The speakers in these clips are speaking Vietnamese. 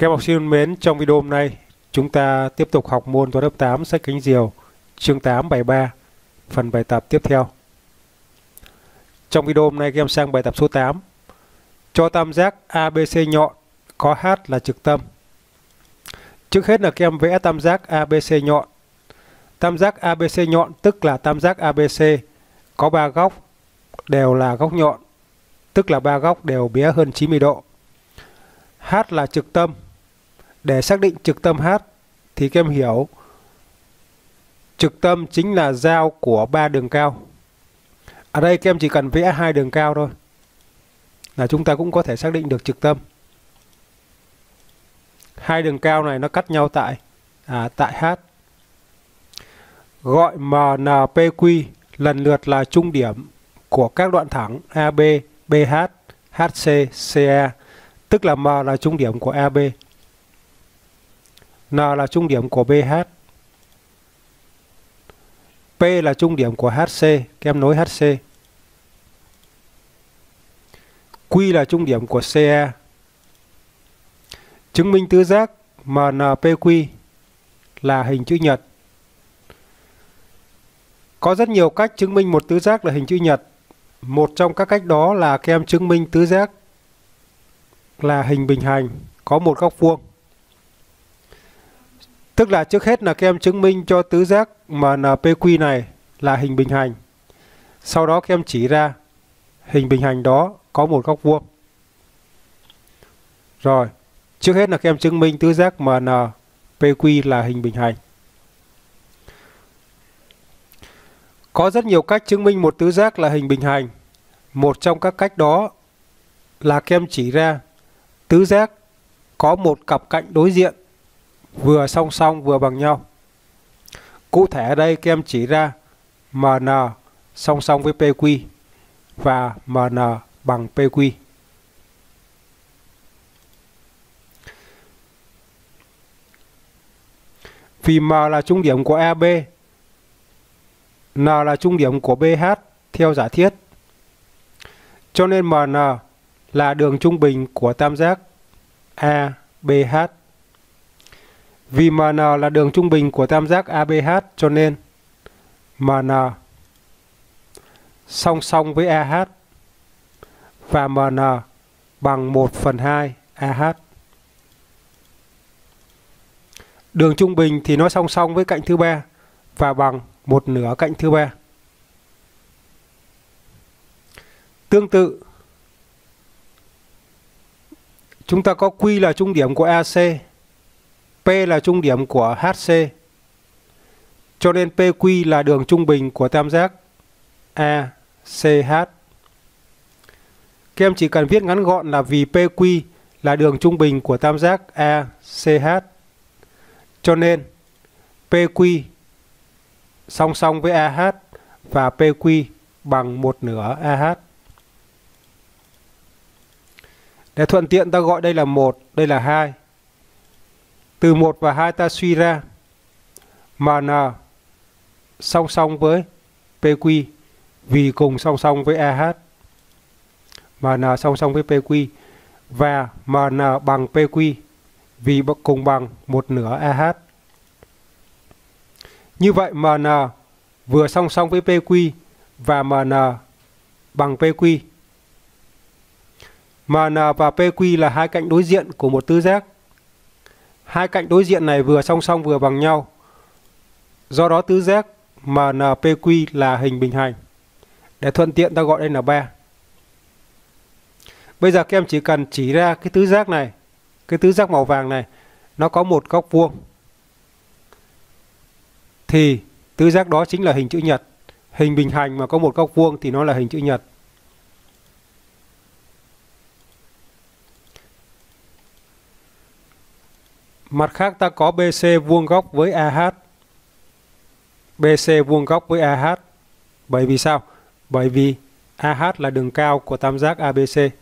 Các em học sinh thân mến, trong video hôm nay chúng ta tiếp tục học môn toán lớp 8 sách cánh diều chương 8 bài 3 phần bài tập tiếp theo. Trong video hôm nay các em sang bài tập số 8. Cho tam giác ABC nhọn có H là trực tâm. Trước hết là các em vẽ tam giác ABC nhọn. Tam giác ABC nhọn tức là tam giác ABC có 3 góc đều là góc nhọn, tức là ba góc đều bé hơn 90 độ. H là trực tâm. Để xác định trực tâm H thì các em hiểu trực tâm chính là giao của ba đường cao. Ở đây các em chỉ cần vẽ hai đường cao thôi. Là chúng ta cũng có thể xác định được trực tâm. Hai đường cao này nó cắt nhau tại à, tại H. Gọi MNPQ lần lượt là trung điểm của các đoạn thẳng AB, BH, HC, CE, tức là M là trung điểm của AB. N là trung điểm của BH. P là trung điểm của HC, các em nối HC. Q là trung điểm của CE. Chứng minh tứ giác MNPQ là hình chữ nhật. Có rất nhiều cách chứng minh một tứ giác là hình chữ nhật. Một trong các cách đó là các em chứng minh tứ giác là hình bình hành có một góc vuông. Tức là trước hết là các em chứng minh cho tứ giác MNPQ này là hình bình hành. Sau đó các em chỉ ra hình bình hành đó có một góc vuông. Rồi, trước hết là các em chứng minh tứ giác MNPQ là hình bình hành. Có rất nhiều cách chứng minh một tứ giác là hình bình hành. Một trong các cách đó là các em chỉ ra tứ giác có một cặp cạnh đối diện vừa song song vừa bằng nhau. Cụ thể ở đây các em chỉ ra MN song song với PQ và MN bằng PQ. Vì M là trung điểm của AB, N là trung điểm của BH theo giả thiết. Cho nên MN là đường trung bình của tam giác ABH. Vì MN là đường trung bình của tam giác ABH cho nên MN song song với AH và MN bằng 1 phần 2 AH. Đường trung bình thì nó song song với cạnh thứ ba và bằng một nửa cạnh thứ ba. Tương tự, chúng ta có Q là trung điểm của AC, là trung điểm của HC. Cho nên PQ là đường trung bình của tam giác ACH. Các em chỉ cần viết ngắn gọn là vì PQ là đường trung bình của tam giác ACH. Cho nên PQ song song với AH và PQ bằng một nửa AH. Để thuận tiện ta gọi đây là một, đây là hai. Từ 1 và 2 ta suy ra MN song song với PQ vì cùng song song với AH. MN song song với PQ và MN bằng PQ vì cùng bằng một nửa AH. Như vậy MN vừa song song với PQ và MN bằng PQ. MN và PQ là hai cạnh đối diện của một tứ giác Hai cạnh đối diện này vừa song song vừa bằng nhau. Do đó tứ giác MNPQ là hình bình hành. Để thuận tiện ta gọi đây là 3. Bây giờ các em chỉ cần chỉ ra cái tứ giác này, cái tứ giác màu vàng này, nó có một góc vuông. Thì tứ giác đó chính là hình chữ nhật. Hình bình hành mà có một góc vuông thì nó là hình chữ nhật. Mặt khác ta có BC vuông góc với AH. BC vuông góc với AH. Bởi vì sao? Bởi vì AH là đường cao của tam giác ABC.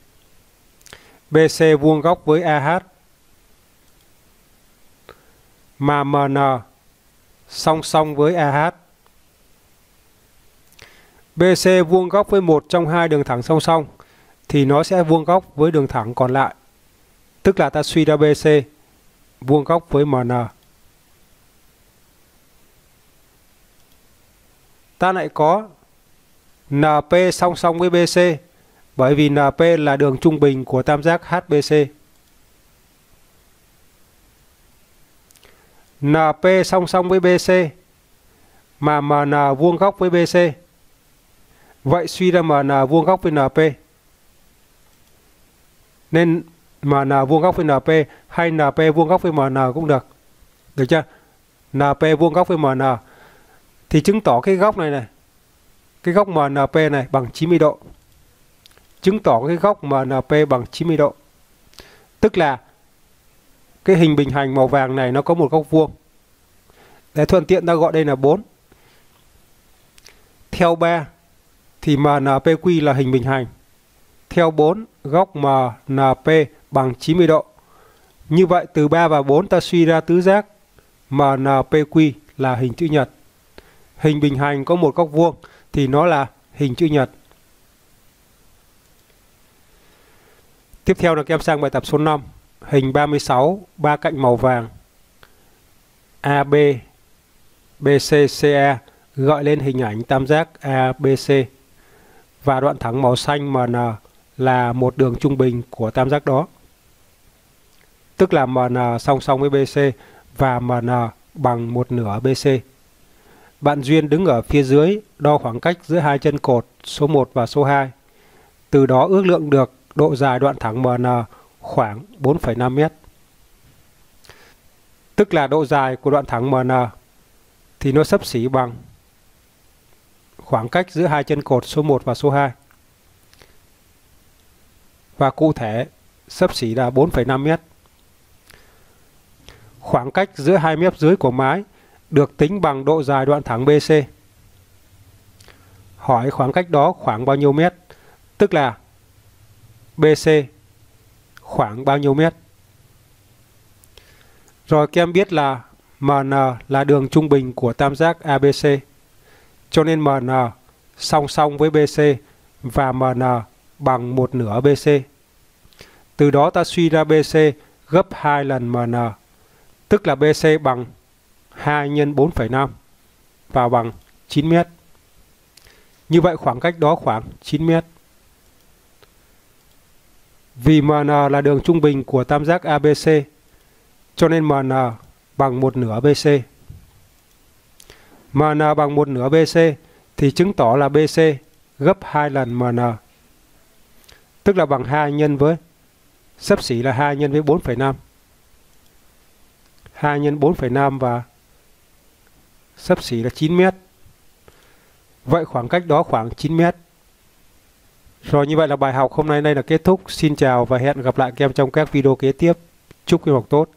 BC vuông góc với AH. Mà MN song song với AH. BC vuông góc với một trong hai đường thẳng song song thì nó sẽ vuông góc với đường thẳng còn lại. Tức là ta suy ra BC vuông góc với MN. Ta lại có NP song song với BC bởi vì NP là đường trung bình của tam giác HBC. NP song song với BC mà MN vuông góc với BC. Vậy suy ra MN vuông góc với NP. Nên MN vuông góc với NP hay NP vuông góc với MN cũng được. Được chưa? NP vuông góc với MN thì chứng tỏ cái góc này này, cái góc MNP này bằng 90 độ. Chứng tỏ cái góc MNP bằng 90 độ. Tức là cái hình bình hành màu vàng này nó có một góc vuông. Để thuận tiện ta gọi đây là 4. Theo 3 thì MNPQ là hình bình hành. Theo 4 góc MNP bằng 90 độ. Như vậy từ 3 và 4 ta suy ra tứ giác MNPQ là hình chữ nhật. Hình bình hành có một góc vuông thì nó là hình chữ nhật. Tiếp theo là các em sang bài tập số 5, hình 36, ba cạnh màu vàng. AB, BC, CA e gọi lên hình ảnh tam giác ABC và đoạn thẳng màu xanh MN là một đường trung bình của tam giác đó. Tức là MN à, song song với BC và MN à, bằng một nửa BC. Bạn Duyên đứng ở phía dưới đo khoảng cách giữa hai chân cột số 1 và số 2. Từ đó ước lượng được độ dài đoạn thẳng MN à, khoảng 4,5 mét. Tức là độ dài của đoạn thẳng MN thì nó sấp xỉ bằng khoảng cách giữa hai chân cột số 1 và số 2. Và cụ thể sấp xỉ là 4,5 mét. Khoảng cách giữa hai mép dưới của mái được tính bằng độ dài đoạn thẳng BC. Hỏi khoảng cách đó khoảng bao nhiêu mét, tức là BC khoảng bao nhiêu mét. Rồi các em biết là MN là đường trung bình của tam giác ABC. Cho nên MN song song với BC và MN bằng một nửa BC. Từ đó ta suy ra BC gấp 2 lần MN, tức là BC bằng 2 nhân 4,5 và bằng 9 mét. Như vậy khoảng cách đó khoảng 9 mét. Vì MN là đường trung bình của tam giác ABC, cho nên MN bằng một nửa BC. MN bằng một nửa BC thì chứng tỏ là BC gấp 2 lần MN. Tức là bằng 2 nhân với sắp xỉ là 2 nhân với 4,5. 2 x 4,5 và sấp xỉ là 9 mét. Vậy khoảng cách đó khoảng 9 mét. Rồi như vậy là bài học hôm nay đây là kết thúc. Xin chào và hẹn gặp lại các em trong các video kế tiếp. Chúc các em học tốt.